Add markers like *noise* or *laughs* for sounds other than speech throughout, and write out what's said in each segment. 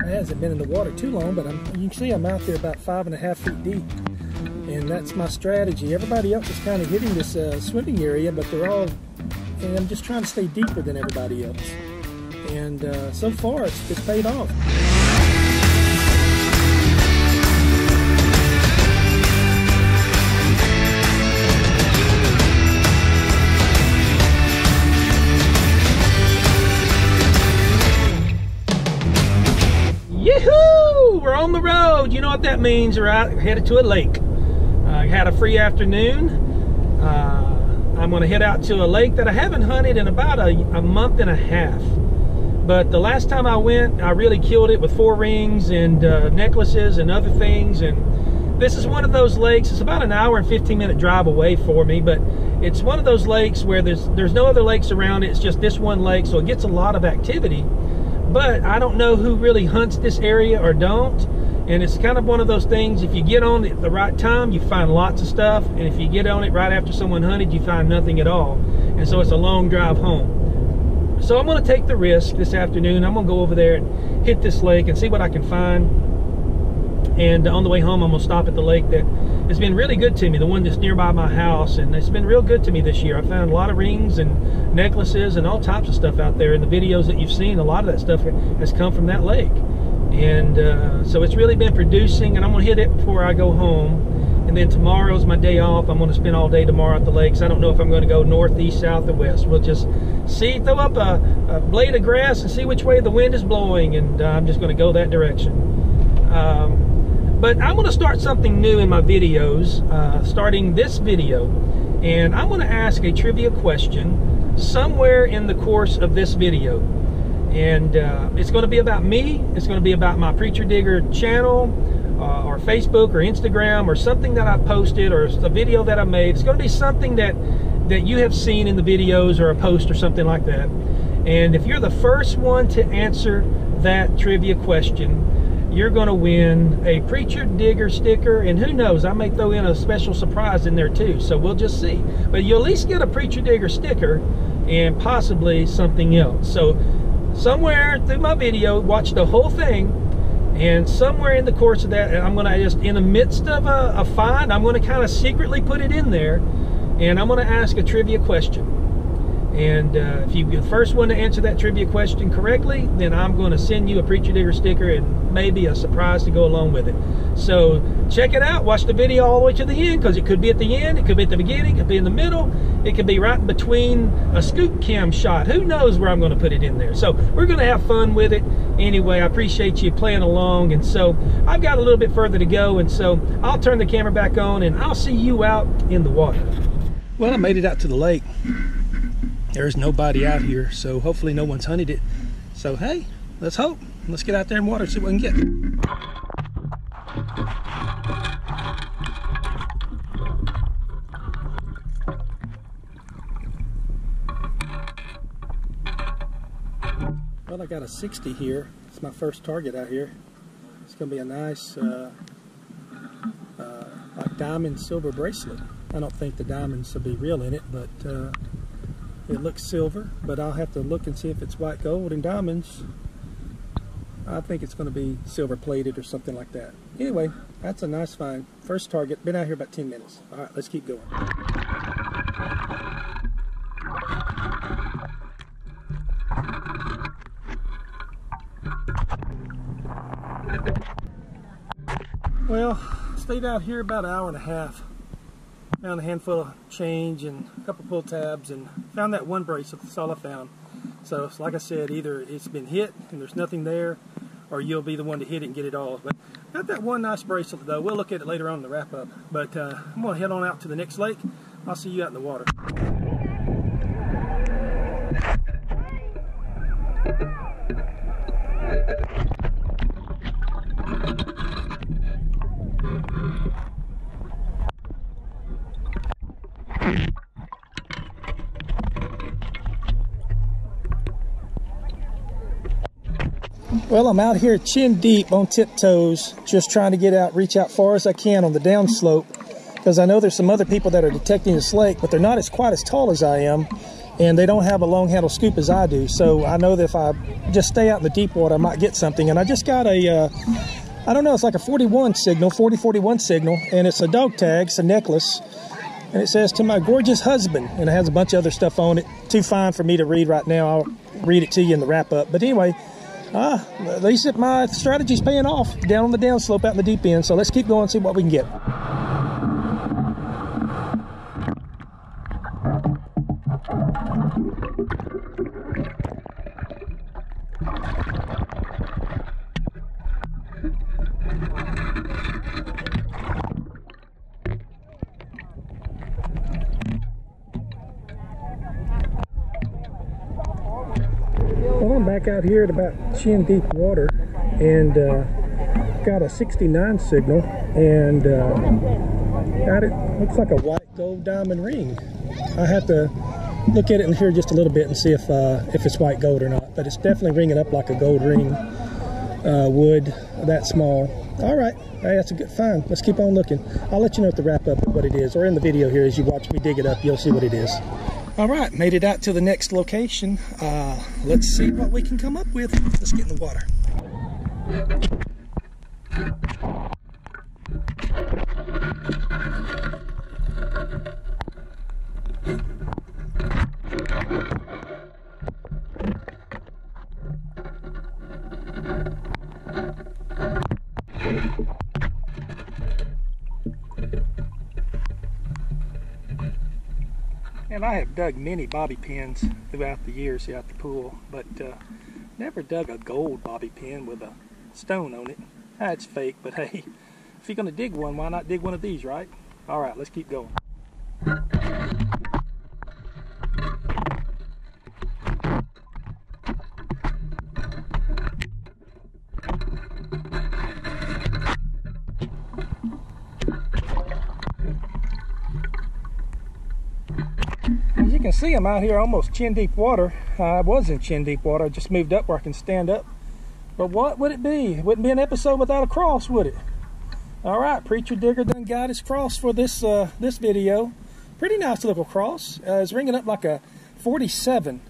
It hasn't been in the water too long, but I'm, you can see I'm out there about five and a half feet deep. And that's my strategy. Everybody else is kind of hitting this uh, swimming area, but they're all, and I'm just trying to stay deeper than everybody else. And uh, so far, it's, it's paid off. On the road. You know what that means. We're out headed to a lake. I uh, had a free afternoon. Uh, I'm going to head out to a lake that I haven't hunted in about a, a month and a half. But the last time I went, I really killed it with four rings and uh, necklaces and other things. And this is one of those lakes. It's about an hour and 15 minute drive away for me, but it's one of those lakes where there's there's no other lakes around it. It's just this one lake, so it gets a lot of activity but I don't know who really hunts this area or don't. And it's kind of one of those things, if you get on it at the right time, you find lots of stuff. And if you get on it right after someone hunted, you find nothing at all. And so it's a long drive home. So I'm gonna take the risk this afternoon. I'm gonna go over there and hit this lake and see what I can find. And on the way home, I'm gonna stop at the lake that has been really good to me, the one that's nearby my house. And it's been real good to me this year. I found a lot of rings and necklaces and all types of stuff out there. In the videos that you've seen, a lot of that stuff has come from that lake. And uh, so it's really been producing, and I'm gonna hit it before I go home. And then tomorrow's my day off. I'm gonna spend all day tomorrow at the lakes. I don't know if I'm gonna go north, east, south, or west. We'll just see, throw up a, a blade of grass and see which way the wind is blowing, and uh, I'm just gonna go that direction. Um, but I'm going to start something new in my videos, uh, starting this video. And I'm going to ask a trivia question somewhere in the course of this video. And uh, it's going to be about me. It's going to be about my Preacher Digger channel uh, or Facebook or Instagram or something that I posted or a video that I made. It's going to be something that, that you have seen in the videos or a post or something like that. And if you're the first one to answer that trivia question, you're going to win a Preacher Digger sticker, and who knows, I may throw in a special surprise in there too, so we'll just see. But you'll at least get a Preacher Digger sticker and possibly something else. So somewhere through my video, watch the whole thing, and somewhere in the course of that, I'm going to just, in the midst of a, a find, I'm going to kind of secretly put it in there, and I'm going to ask a trivia question. And uh, if you're the first one to answer that trivia question correctly, then I'm going to send you a Preacher Digger sticker and maybe a surprise to go along with it. So check it out. Watch the video all the way to the end because it could be at the end, it could be at the beginning, it could be in the middle, it could be right in between a scoop cam shot. Who knows where I'm going to put it in there. So we're going to have fun with it. Anyway, I appreciate you playing along. And so I've got a little bit further to go. And so I'll turn the camera back on and I'll see you out in the water. Well, I made it out to the lake there's nobody out here so hopefully no one's hunted it. So hey let's hope. Let's get out there and water see what we can get. Well I got a 60 here. It's my first target out here. It's gonna be a nice uh, uh, like diamond silver bracelet. I don't think the diamonds will be real in it but uh, it looks silver, but I'll have to look and see if it's white gold and diamonds. I think it's going to be silver plated or something like that. Anyway, that's a nice find. First target. Been out here about 10 minutes. All right, let's keep going. Well, stayed out here about an hour and a half found a handful of change and a couple pull tabs and found that one bracelet. That's all I found. So, like I said, either it's been hit and there's nothing there, or you'll be the one to hit it and get it all. But got that one nice bracelet though. We'll look at it later on in the wrap up. But uh, I'm gonna head on out to the next lake. I'll see you out in the water. Well, I'm out here chin deep on tiptoes, just trying to get out, reach out far as I can on the downslope, because I know there's some other people that are detecting this lake, but they're not as quite as tall as I am. and they don't have a long handle scoop as I do. So I know that if I just stay out in the deep water, I might get something. And I just got a, uh, I don't know, it's like a 41 signal, 4041 signal, and it's a dog tag, it's a necklace. And it says, To my gorgeous husband. And it has a bunch of other stuff on it. Too fine for me to read right now. I'll read it to you in the wrap up. But anyway, uh, at least if my strategy's paying off down on the downslope out in the deep end. So let's keep going see what we can get. Back out here at about chin deep water and uh, got a 69 signal and uh, got it, looks like a white gold diamond ring. I have to look at it in here just a little bit and see if uh, if it's white gold or not, but it's definitely ringing up like a gold ring uh, wood that small. All right, hey, that's a good find. Let's keep on looking. I'll let you know at the wrap up what it is, or in the video here as you watch me dig it up, you'll see what it is. All right, made it out to the next location. Uh, let's see what we can come up with. Let's get in the water. And I have dug many bobby pins throughout the years here at the pool, but uh, never dug a gold bobby pin with a stone on it. That's fake, but *laughs* hey, if you're going to dig one, why not dig one of these, right? All right, let's keep going. See, I'm out here almost chin deep water. I was in chin deep water. I just moved up where I can stand up. But what would it be? It wouldn't be an episode without a cross, would it? All right, Preacher Digger done got his cross for this uh, this video. Pretty nice little cross. Uh, it's ringing up like a 47,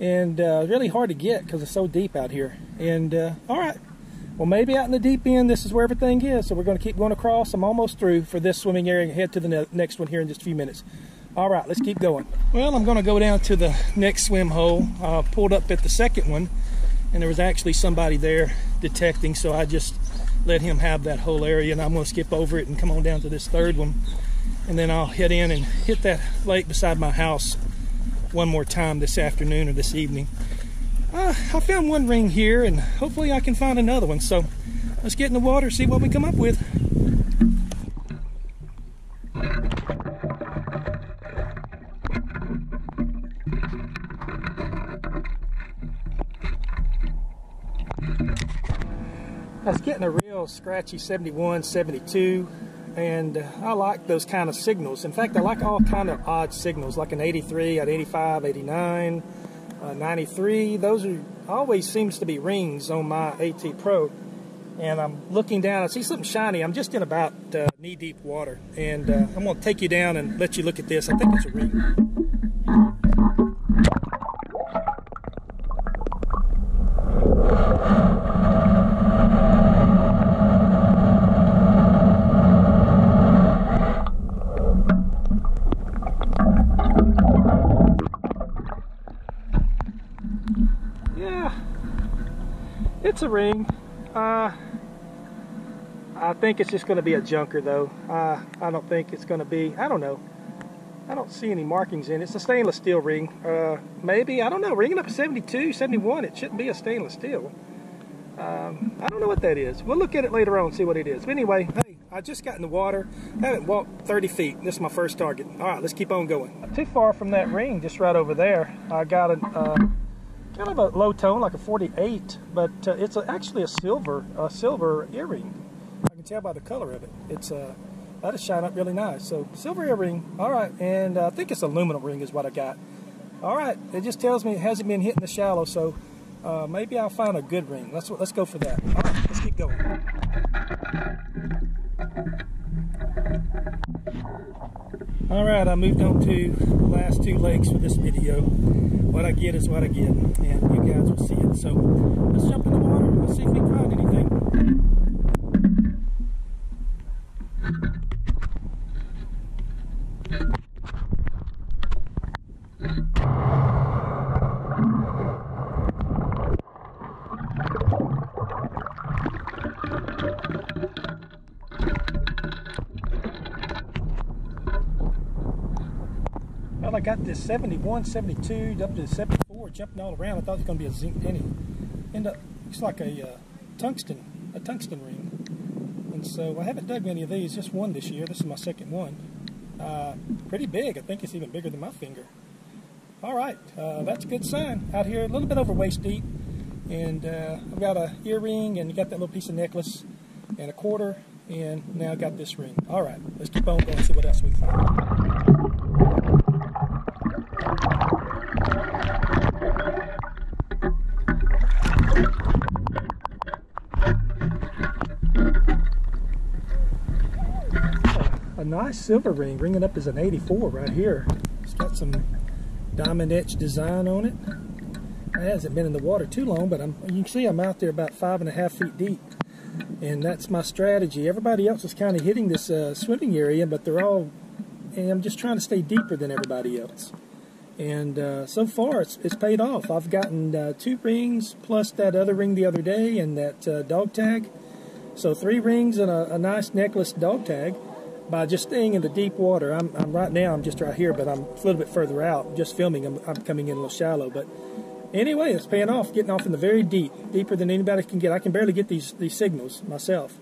and uh, really hard to get because it's so deep out here. And uh, all right, well maybe out in the deep end this is where everything is. So we're going to keep going across. I'm almost through for this swimming area. Head to the ne next one here in just a few minutes. All right, let's keep going. Well, I'm going to go down to the next swim hole. I pulled up at the second one, and there was actually somebody there detecting, so I just let him have that whole area, and I'm to skip over it and come on down to this third one, and then I'll head in and hit that lake beside my house one more time this afternoon or this evening. Uh, I found one ring here, and hopefully I can find another one, so let's get in the water, see what we come up with. Was getting a real scratchy 71, 72, and uh, I like those kind of signals. In fact, I like all kind of odd signals, like an 83, an 85, 89, uh, 93. Those are always seems to be rings on my AT Pro. And I'm looking down, I see something shiny. I'm just in about uh, knee-deep water, and uh, I'm going to take you down and let you look at this. I think it's a ring. Yeah, it's a ring. Uh, I think it's just going to be a junker though. Uh, I don't think it's going to be, I don't know. I don't see any markings in it. It's a stainless steel ring. Uh, maybe, I don't know, ringing up a 72, 71, it shouldn't be a stainless steel. Um, I don't know what that is. We'll look at it later on and see what it is. But anyway, hey, I just got in the water. haven't walked 30 feet. This is my first target. All right, let's keep on going. Not too far from that ring, just right over there, I got a uh, kind of a low tone, like a 48, but uh, it's a, actually a silver, a silver earring. I can tell by the color of it. It's uh, that'll shine up really nice. So silver earring, all right, and uh, I think it's aluminum ring is what I got. All right, it just tells me it hasn't been hitting the shallow, so uh, maybe I'll find a good ring. Let's let's go for that. All right, let's keep going. All right, I moved on to the last two lakes for this video. What I get is what I get, and you guys will see it. So let's jump in the water. Let's see if we can find anything. I got this 71, 72, up to 74, jumping all around. I thought it was going to be a zinc penny. End up, looks like a uh, tungsten, a tungsten ring. And so I haven't dug many of these, just one this year. This is my second one. Uh, pretty big. I think it's even bigger than my finger. All right, uh, that's a good sign. Out here, a little bit over waist deep. And uh, I've got a earring and got that little piece of necklace and a quarter. And now I got this ring. All right, let's keep on going and see what else we can find. Nice silver ring, ringing up as an 84 right here. It's got some diamond etch design on it. It hasn't been in the water too long, but I'm, you can see I'm out there about five and a half feet deep. And that's my strategy. Everybody else is kind of hitting this uh, swimming area, but they're all, and I'm just trying to stay deeper than everybody else. And uh, so far, it's, it's paid off. I've gotten uh, two rings plus that other ring the other day and that uh, dog tag. So three rings and a, a nice necklace dog tag by just staying in the deep water. I'm, I'm, right now. I'm just right here, but I'm a little bit further out. Just filming. I'm, I'm, coming in a little shallow, but anyway, it's paying off. Getting off in the very deep, deeper than anybody can get. I can barely get these these signals myself.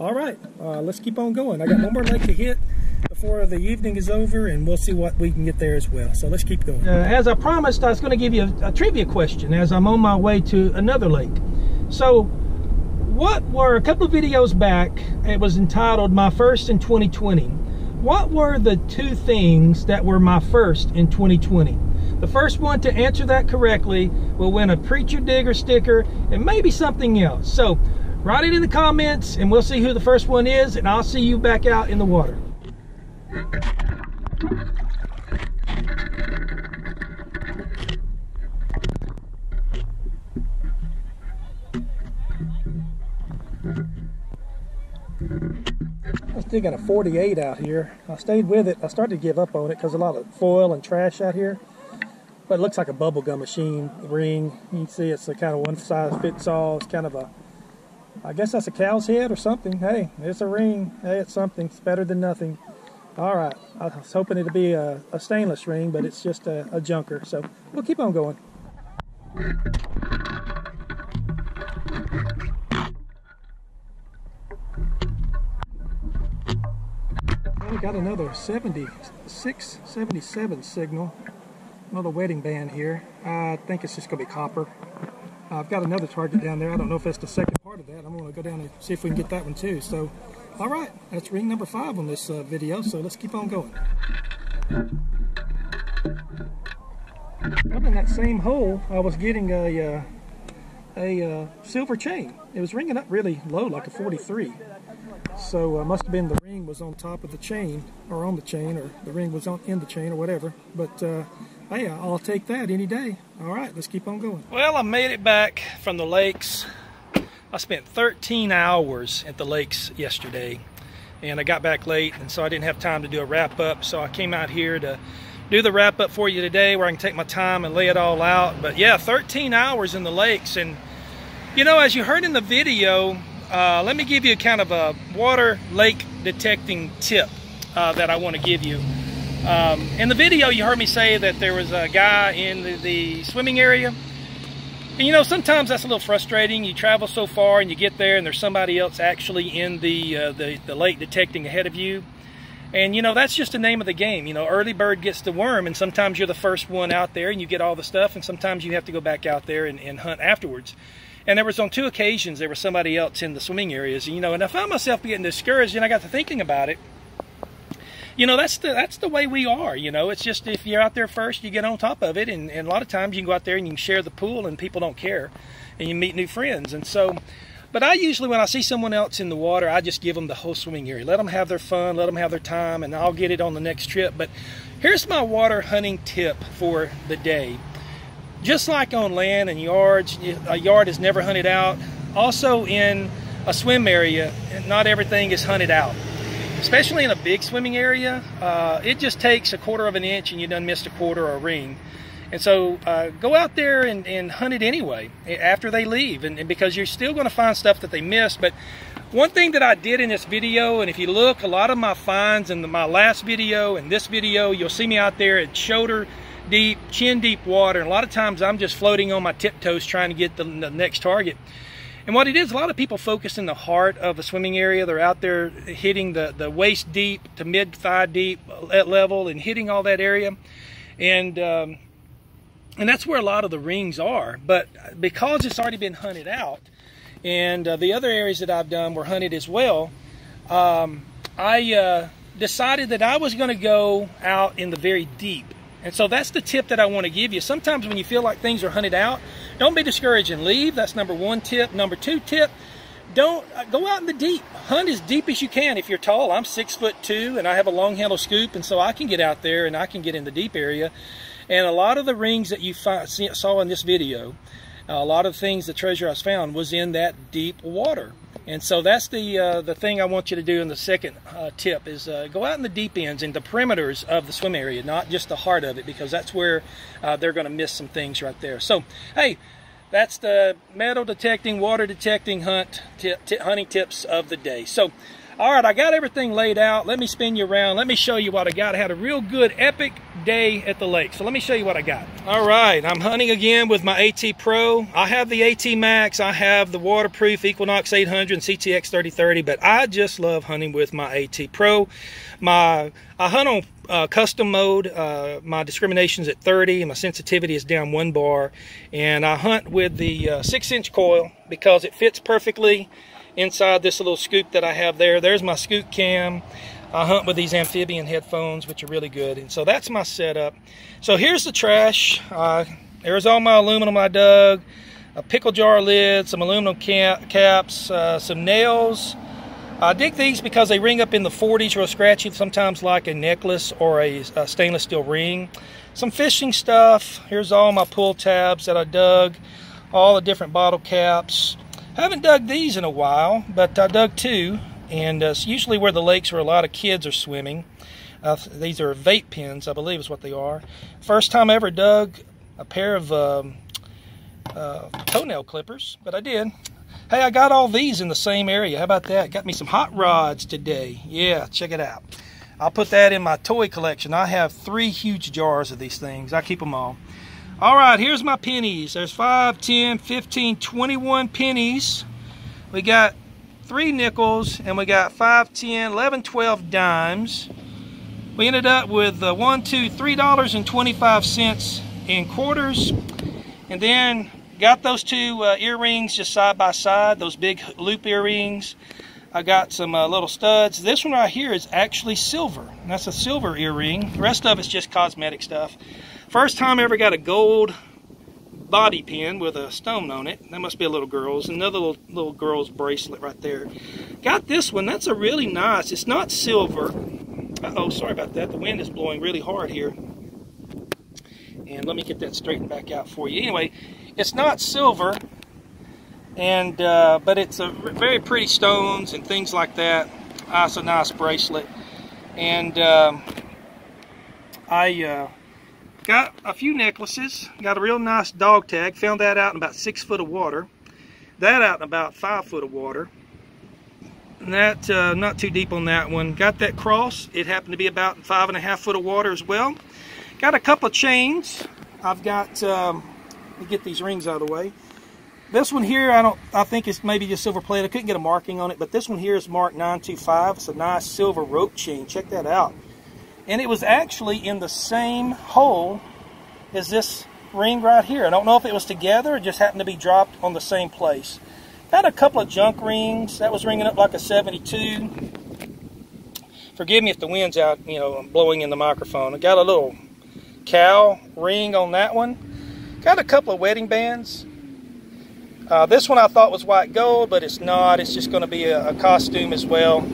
All right, uh, let's keep on going. I got one more lake to hit before the evening is over, and we'll see what we can get there as well. So let's keep going. Uh, as I promised, I was going to give you a, a trivia question as I'm on my way to another lake. So what were a couple of videos back it was entitled my first in 2020 what were the two things that were my first in 2020 the first one to answer that correctly will win a preacher digger sticker and maybe something else. So write it in the comments and we'll see who the first one is and i'll see you back out in the water digging a 48 out here. I stayed with it. I started to give up on it because a lot of foil and trash out here. But it looks like a bubblegum machine ring. You can see it's a kind of one size fits all. It's kind of a, I guess that's a cow's head or something. Hey, it's a ring. Hey, it's something. It's better than nothing. All right. I was hoping it'd be a, a stainless ring, but it's just a, a junker. So we'll keep on going. Got another 76, 77 signal. Another wedding band here. I think it's just going to be copper. I've got another target down there. I don't know if that's the second part of that. I'm going to go down and see if we can get that one too. So, all right, that's ring number five on this uh, video. So let's keep on going. Up in that same hole, I was getting a uh, a uh, silver chain. It was ringing up really low, like a 43. So uh, must have been the was on top of the chain, or on the chain, or the ring was on in the chain, or whatever. But uh, hey, I'll take that any day. All right, let's keep on going. Well, I made it back from the lakes. I spent 13 hours at the lakes yesterday, and I got back late, and so I didn't have time to do a wrap up. So I came out here to do the wrap up for you today, where I can take my time and lay it all out. But yeah, 13 hours in the lakes, and you know, as you heard in the video, uh, let me give you kind of a water lake detecting tip uh, that I want to give you. Um, in the video, you heard me say that there was a guy in the, the, swimming area. And you know, sometimes that's a little frustrating. You travel so far and you get there and there's somebody else actually in the, uh, the, the lake detecting ahead of you. And you know, that's just the name of the game. You know, early bird gets the worm and sometimes you're the first one out there and you get all the stuff and sometimes you have to go back out there and, and hunt afterwards. And there was on two occasions there was somebody else in the swimming areas, you know, and I found myself getting discouraged and I got to thinking about it. You know, that's the that's the way we are, you know. It's just if you're out there first, you get on top of it and, and a lot of times you can go out there and you can share the pool and people don't care and you meet new friends. And so But I usually, when I see someone else in the water, I just give them the whole swimming area. Let them have their fun, let them have their time, and I'll get it on the next trip. But here's my water hunting tip for the day. Just like on land and yards, a yard is never hunted out. Also in a swim area, not everything is hunted out. Especially in a big swimming area, uh, it just takes a quarter of an inch and you done missed a quarter or a ring. And so uh, go out there and, and, hunt it anyway after they leave, and, and because you're still going to find stuff that they missed. But one thing that I did in this video, and if you look, a lot of my finds in the, my last video and this video, you'll see me out there at shoulder deep, chin deep water. And a lot of times I'm just floating on my tiptoes trying to get the, the next target. And what it is, a lot of people focus in the heart of a swimming area. They're out there hitting the, the waist deep to mid thigh deep at level and hitting all that area. And um, and that's where a lot of the rings are. But because it's already been hunted out, and uh, the other areas that I've done were hunted as well, um, I uh, decided that I was going to go out in the very deep. And so that's the tip that I want to give you. Sometimes when you feel like things are hunted out, don't be discouraged and leave. That's number one tip. Number two tip, don't uh, go out in the deep. Hunt as deep as you can. If you're tall, I'm six foot two and I have a long handle scoop, and so I can get out there and I can get in the deep area. And a lot of the rings that you saw in this video, a lot of things, the treasure I found was in that deep water. And so that's the uh, the thing I want you to do in the second uh, tip is uh, go out in the deep ends and the perimeters of the swim area, not just the heart of it, because that's where uh, they're going to miss some things right there. So, hey, that's the metal detecting, water detecting hunt tip, hunting tips of the day. So, all right, I got everything laid out. Let me spin you around. Let me show you what I got. I had a real good, epic day at the lake. So let me show you what I got. All right, I'm hunting again with my AT Pro. I have the AT Max. I have the waterproof Equinox 800 and CTX 3030, but I just love hunting with my AT Pro. My I hunt on uh, custom mode. Uh, my discrimination is at 30 and my sensitivity is down one bar. And I hunt with the uh, six inch coil because it fits perfectly inside this little scoop that I have there. There's my scoop cam. I hunt with these amphibian headphones, which are really good. And so that's my setup. So here's the trash. Uh, there's all my aluminum I dug, a pickle jar lid, some aluminum cap, caps, uh, some nails. I dig these because they ring up in the 40s real scratchy, sometimes like a necklace or a, a stainless steel ring. Some fishing stuff. Here's all my pull tabs that I dug, all the different bottle caps. I haven't dug these in a while, but I dug two, and uh, it's usually where the lakes where a lot of kids are swimming. Uh, these are vape pens, I believe is what they are. First time I ever dug a pair of um, uh, toenail clippers, but I did. Hey, I got all these in the same area. How about that? Got me some hot rods today. Yeah, check it out. I'll put that in my toy collection. I have three huge jars of these things. I keep them all. All right, here's my pennies. There's 5, 10, 15, 21 pennies. We got three nickels, and we got 5, 10, 11, 12 dimes. We ended up with uh, one, two, three dollars and 25 cents in quarters. And then got those two uh, earrings just side by side, those big loop earrings. I got some uh, little studs. This one right here is actually silver. That's a silver earring. The rest of it's just cosmetic stuff. First time I ever got a gold body pin with a stone on it. That must be a little girl's. Another little, little girl's bracelet right there. Got this one. That's a really nice. It's not silver. Uh oh sorry about that. The wind is blowing really hard here. And let me get that straightened back out for you. Anyway, it's not silver, and uh, but it's a very pretty stones and things like that. Ah, it's a nice bracelet. And um, I uh, Got a few necklaces. Got a real nice dog tag. Found that out in about six foot of water. That out in about five foot of water. And that, uh, not too deep on that one. Got that cross. It happened to be about five and a half foot of water as well. Got a couple of chains. I've got, um, let me get these rings out of the way. This one here, I don't, I think it's maybe just silver plate. I couldn't get a marking on it, but this one here is marked 925. It's a nice silver rope chain. Check that out. And it was actually in the same hole as this ring right here. I don't know if it was together it just happened to be dropped on the same place. Got a couple of junk rings. That was ringing up like a 72. Forgive me if the wind's out, you know, blowing in the microphone. I got a little cow ring on that one. Got a couple of wedding bands. Uh, this one I thought was white gold, but it's not. It's just going to be a, a costume as well.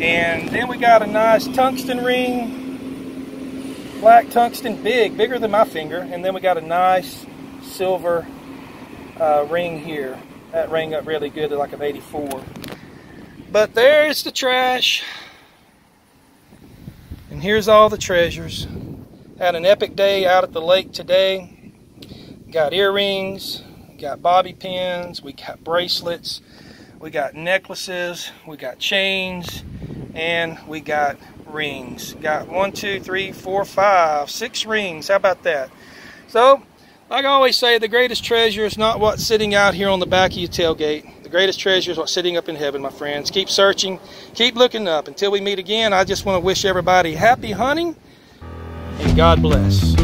And then we got a nice tungsten ring, black tungsten, big, bigger than my finger. And then we got a nice silver uh, ring here. That rang up really good, like an 84. But there's the trash. And here's all the treasures. Had an epic day out at the lake today. Got earrings, got bobby pins, we got bracelets, we got necklaces, we got chains, and we got rings. Got one, two, three, four, five, six rings. How about that? So, like I always say, the greatest treasure is not what's sitting out here on the back of your tailgate. The greatest treasure is what's sitting up in heaven, my friends. Keep searching, keep looking up. Until we meet again, I just want to wish everybody happy hunting and God bless.